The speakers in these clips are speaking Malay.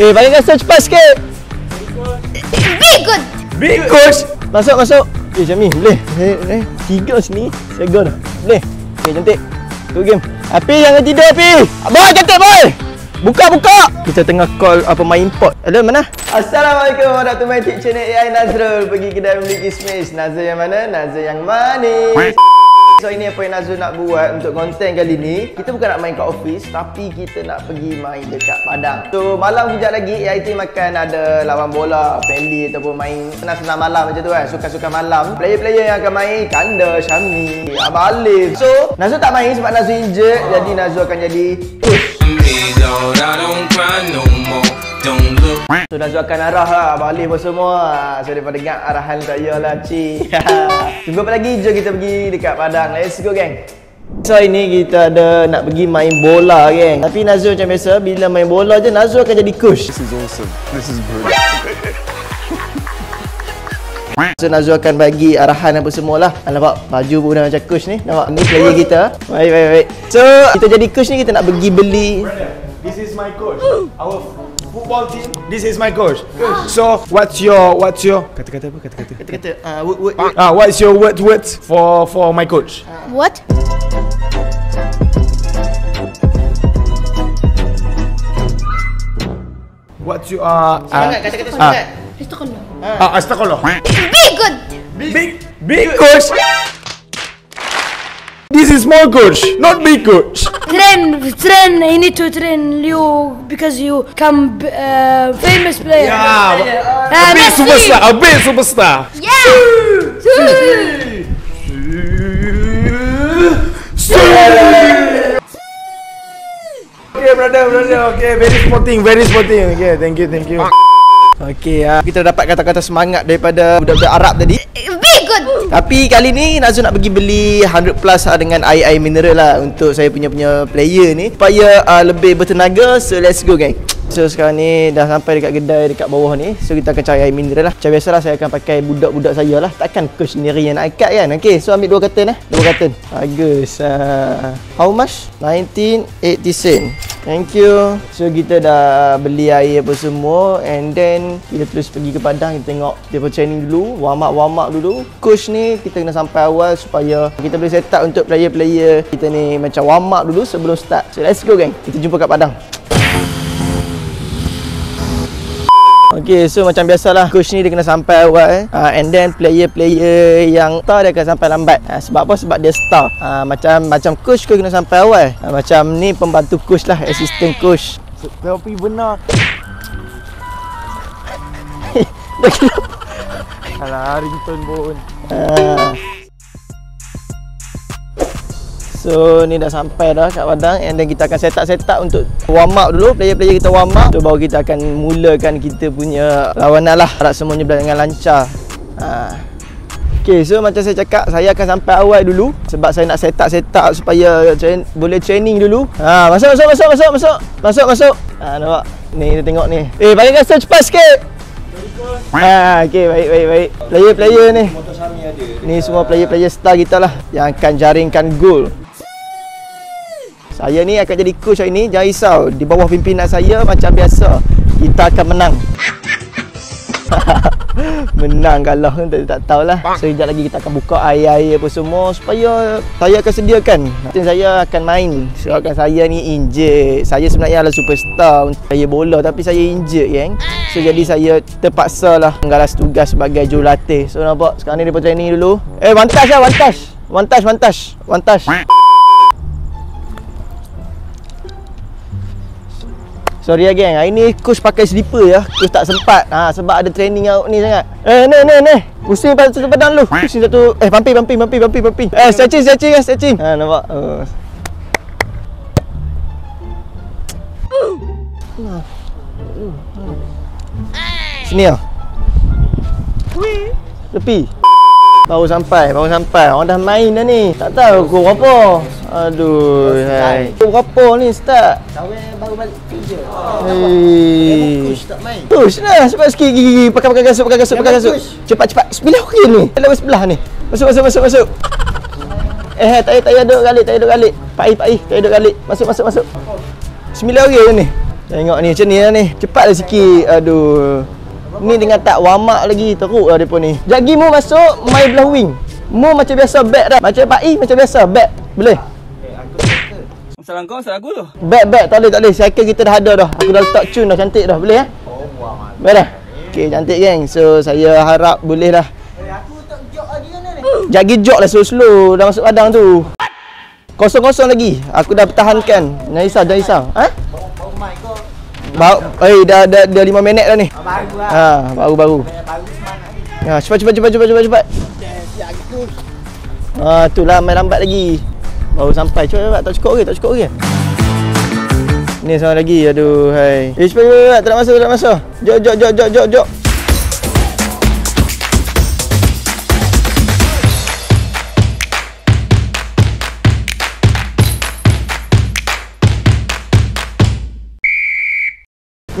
Eh, bagi rasa cepat sikit. Be good. Big coach. Masuk, masuk. Eh, macam ni. Boleh. Eh, eh. Tiga sini. Go dah. Boleh. Okay, cantik. Tu game. Api, jangan tidur, Api. Boy, cantik, boy. Buka, buka. Kita tengah call apa main import. Hello, mana? Assalamualaikum warahmatullahi wabarakatuh. Channel AI Nazrul. Pergi kedai beli kismis. Nazrul yang mana? Nazrul yang manis. So ini apa yang Nazul nak buat untuk konten kali ni Kita bukan nak main kat office Tapi kita nak pergi main dekat Padang So malam kejap lagi AIT makan ada lawan bola Family ataupun main senang-senang malam macam tu kan Suka-suka malam Player-player yang akan main Kanda, Syamni, Abang Alif So Nazul tak main sebab Nazul injured Jadi Nazul akan jadi push Please don't, I don't cry no more. Don't look. So akan arah lah Alif pun semua. So daripada dengar arahan saya lah cik. Tunggu apa lagi? Jom kita pergi dekat Padang. Let's go gang So ini kita ada nak pergi main bola geng. Tapi Nazul macam biasa Bila main bola je Nazul akan jadi coach. This is awesome. This is good. So Nazul akan bagi arahan apa semualah. Ah, Nampak? Baju pun dah macam coach ni. Nampak? Ni player kita. Baik baik baik. So kita jadi coach ni kita nak pergi beli. This is my coach. Our football team. This is my coach. So what's your what's your kata-kata apa kata-kata? Kata-kata uh, word, word, word. Ah, what's your word words for for my coach? What? What's your uh, Semangat uh, kata-kata semangat Astaghfirullah. uh astagfirullah. Be good. Big big coach. This is small coach, not big coach. train, train. I need to train you because you come uh, famous player. Yeah, Ah, a big Messi. superstar, a big superstar. Yeah. Okay, brother, brother. Okay, very sporting, very sporting. Okay, thank you, thank you. Okey, uh, kita dapat kata-kata semangat daripada budak-budak Arab tadi Be good. Tapi kali ni Nazul nak pergi beli 100 plus uh, dengan air-air mineral lah Untuk saya punya punya player ni. Supaya uh, lebih bertenaga. So let's go gang So sekarang ni dah sampai dekat kedai dekat bawah ni. So kita akan cari air mineral lah. Macam biasalah saya akan pakai budak-budak saya lah. Takkan coach sendiri yang nak angkat kan? Okay so ambil dua carton eh. Dua carton. Bagus. Uh, How much? 1980 sen Thank you. So kita dah beli air apa semua. And then kita terus pergi ke Padang. Kita tengok dia training dulu. Warm up warm up dulu. Coach ni kita kena sampai awal Supaya kita boleh set up untuk player-player Kita ni macam warm up dulu sebelum start. So let's go gang Kita jumpa kat Padang Okay, so macam biasalah coach ni dia kena sampai awal uh, and then player-player yang star dia akan sampai lambat. Uh, sebab apa? Sebab dia star. Uh, macam macam coach kau kena sampai awal. Uh, macam ni pembantu coach lah, assistant coach. Tapi benar. Dia kena Alah, ringtone pun. Ah. So ni dah sampai dah kat Padang And then kita akan set up set up untuk warm up dulu. Player-player kita warm up. So baru kita akan mulakan kita punya lawanan lah. Harap semuanya berjalan dengan lancar. Ha. Okay so macam saya cakap Saya akan sampai awal dulu Sebab saya nak set up set up Supaya train, boleh training dulu. Ha, Masuk masuk masuk masuk masuk. Masuk masuk. Ha, Nampak? Ni kita tengok ni. Eh bagi rasa cepat sikit. Ha, okay, baik, baik, baik. Player-player ni. Ni semua player-player star kita lah yang akan jaringkan gol. Saya ni akan jadi coach hari ni, jangan risau. Di bawah pimpinan saya macam biasa, kita akan menang. menang kalah tak, tak tahulah. So sekejap lagi kita akan buka air-air apa semua supaya saya akan sediakan. Tim saya akan main. Sebabkan saya ni injured. Saya sebenarnya adalah superstar saya bola tapi saya injured kan. So jadi saya terpaksa lah menggalas tugas sebagai jurulatih. So nampak sekarang ni dia training dulu. Eh wantas lah wantas. Wantas wantas. Wantas. Sorry lah geng, hari ni coach pakai slipper ya. Coach tak sempat. Ha, sebab ada training out ni sangat. Eh ni ni ni Pusing pada satu badan lu Pusing satu. Eh pampi pampi pampi pampi pampi Eh stretching stretching kan stretching. Ha nampak. Uh. Sini lah. Tepi. Baru sampai, baru sampai. Orang dah main dah ni. Tak tahu pukul berapa. Aduh, hai. Pukul berapa ni start? Kawan baru balik Hei. Push tak main. Push lah cepat sikit gigi pakai pakai kasut pakai kasut pakai push. Cepat cepat. Sebelah okey ni. Lepas sebelah ni. Masuk masuk masuk masuk. Eh, eh, tak payah tak payah duduk kali, tak payah duduk kali. Pak Ai, Pak Ai, tak payah duduk kali. Masuk masuk masuk. Sembilan orang ni. Tengok ni macam ni lah ni. Cepatlah sikit. Aduh. Ni dengan tak warm up lagi teruk lah depa ni. Jagi mu masuk main belah wing. Mu macam biasa back dah. Macam Pak I macam biasa back. Boleh? Salah kau, salah aku tu. Back back tak boleh tak boleh. Cycle kita dah ada dah. Aku dah letak tune dah cantik dah. Boleh eh? Baik dah. Okey cantik geng. So saya harap boleh dah. Jagi jog lah slow-slow dah masuk padang tu. Kosong-kosong lagi. Aku dah pertahankan. Jangan risau, jangan risau. Ha? Bau, eh dah dah dah 5 minit dah ni. Baru lah. Ha, baru baru. Ha, cepat cepat cepat cepat cepat cepat. Ha, itulah main lambat lagi. Baru sampai. Cepat cepat tak cukup ke? Tak cukup ke? Ni seorang lagi. Aduh, hai. Eh, cepat cepat, cepat. Tak nak masuk, tak nak masuk. Jok jok jok jok jok jok.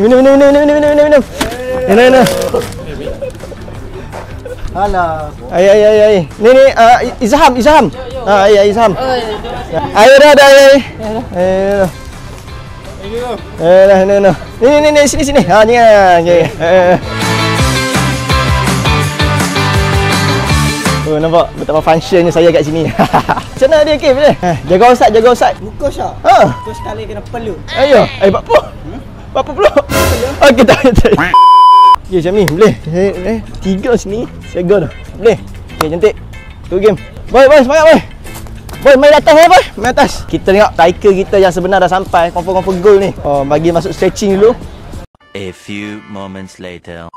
Minum minum minum minum minum minum minum. Minum minum. Alah. Ai ai ai ai. Ni ni uh, Izham Izham. Ha ai ai Izham. Ayo dah dah ai. Ayo. Eh dah ni ni. Ni ni ni sini sini. Ha ni ah. ni. Eh. Oh nampak betapa functionnya saya kat sini. Macam mana dia Kim ni? Eh, jaga osat jaga osat. Muka Syah. Ha. Kau sekali kena peluk. Ayo. Eh apa? Apa pula? Okey tak tak. Ya ni boleh. Eh, eh tiga sini saya go dah. Boleh. Okey cantik. Tu game. Boy boy semangat boy. Boy main atas eh boy. Main atas. Kita tengok striker kita yang sebenar dah sampai. Confirm-confirm goal ni. Oh bagi masuk stretching dulu. A few moments later.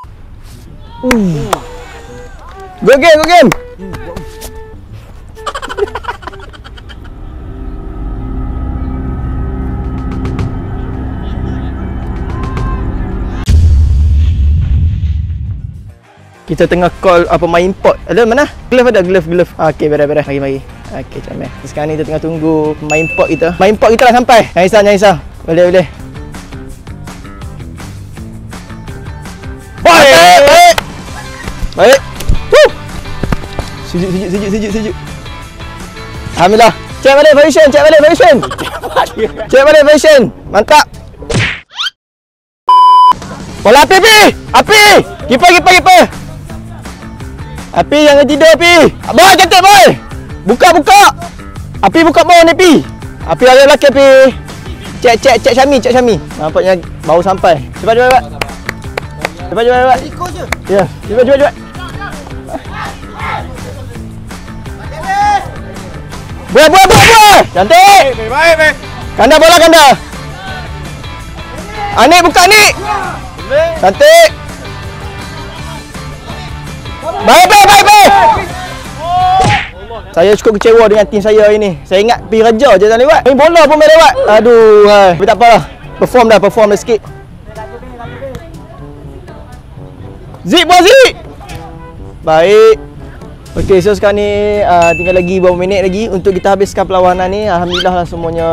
Go game go game. Kita tengah call apa main import. Ada mana? Glove ada glove glove. Ah, okey beres beres. Mari mari. Okey comel. Sekarang ni kita tengah tunggu main import kita. Main import kita dah sampai. Jangan risau jangan risau. Boleh boleh. Baik. Baik. Baik. Woo. Sejuk sejuk sejuk sejuk sejuk. Alhamdulillah. Cek balik position, cek balik position. Cek balik position. Mantap. Bola api api. Api. Kiper kiper kiper. Api jangan tidur api. Boy cantik boy. Buka buka. Api buka bawah ni api. Api ada lelaki api. Cek cek cek Syami cek Syami. Nampaknya baru sampai. Cepat cepat cepat. Cepat cepat cepat. Ya, cepat cepat cepat. Buat buat buat buat. Cantik. Baik baik. Kanda bola kanda. Anik buka Anik. Cantik. Baik baik baik baik. Saya cukup kecewa dengan tim saya hari ni. Saya ingat pergi raja je tak lewat. Main bola pun main lewat. Aduh, hai. Tapi tak apalah. Perform dah, perform dah sikit. Zip buat zip. Baik. Okey, so sekarang ni uh, tinggal lagi beberapa minit lagi untuk kita habiskan perlawanan ni. Alhamdulillah lah semuanya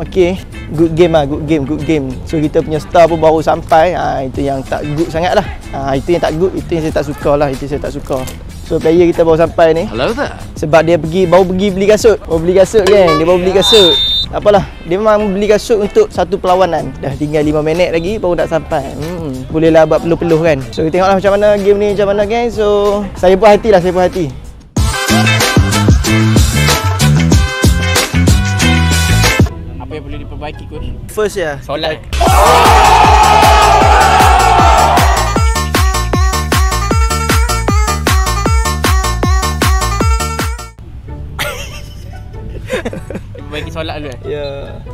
okey. Good game lah, good game, good game. So kita punya star pun baru sampai. Ha, itu yang tak good sangat lah. Ha, itu yang tak good, itu yang saya tak suka lah. Itu saya tak suka. So player kita baru sampai ni. Hello there. Sebab dia pergi baru pergi beli kasut. Baru beli kasut kan. Dia baru beli kasut. Apalah. Dia memang beli kasut untuk satu perlawanan. Dah tinggal 5 minit lagi baru nak sampai. Hmm. Bolehlah buat peluh-peluh kan. So kita tengoklah macam mana game ni macam mana kan. So saya puas hati lah, saya puas hati. Apa yang boleh diperbaiki coach? First ya. Solat. Perbaiki solat dulu eh? Ya.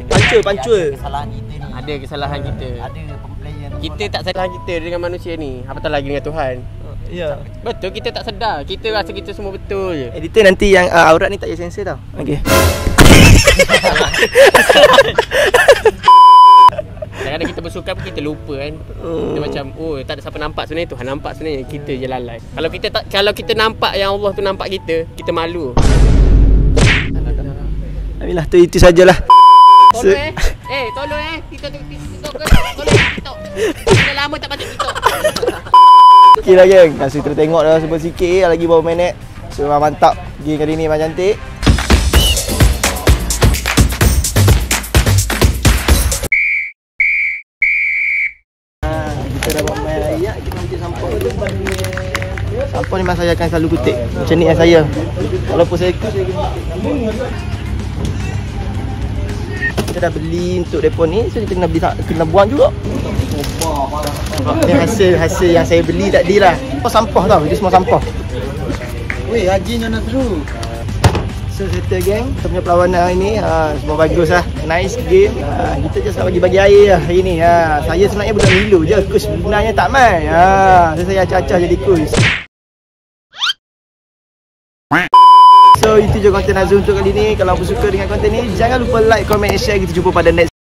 Pancul, pancul. kesalahan kita ni Ada kesalahan kita. ada player Kita tak sedar kita dengan manusia ni. Apatah lagi dengan Tuhan. Ya. Betul kita tak sedar. Kita rasa kita semua betul je. Editor nanti yang uh, aurat ni tak payah sensor tau. Okey. Kadang-kadang kita bersukan pun kita lupa kan. Kita macam oh tak ada siapa nampak sebenarnya Tuhan nampak sebenarnya kita je lalai. Kalau kita tak kalau kita nampak yang Allah tu nampak kita, kita malu. Alhamdulillah tu itu sajalah. Tolong eh. Eh, tolong eh. Kita tu TikTok ke? Tolong TikTok. Dah lama tak baca TikTok. Okey lah geng. Dah kita tengok dah sebab sikit eh, lagi beberapa minit. So memang mantap. Geng kali ni memang cantik. Sampah Sampah ni memang saya akan selalu kutip Macam ni yang saya Walaupun saya ikut saya kena kutip. Kita dah beli untuk depo ni So kita kena, beli, kena buang juga. Ni hasil hasil yang saya beli tadi lah Semua sampah tau, ini semua sampah. Weh, haji nak seru So settle gang, kita punya perlawanan hari ni ha, Semua bagus lah, nice game. Ha, Kita just nak bagi-bagi air lah hari ni. Ha, Saya sebenarnya bukan Milo je, coach sebenarnya tak main ha, so Saya acah-acah jadi coach So itu je konten Azul untuk kali ni. Kalau suka dengan konten ni Jangan lupa like, comment, share. Kita jumpa pada next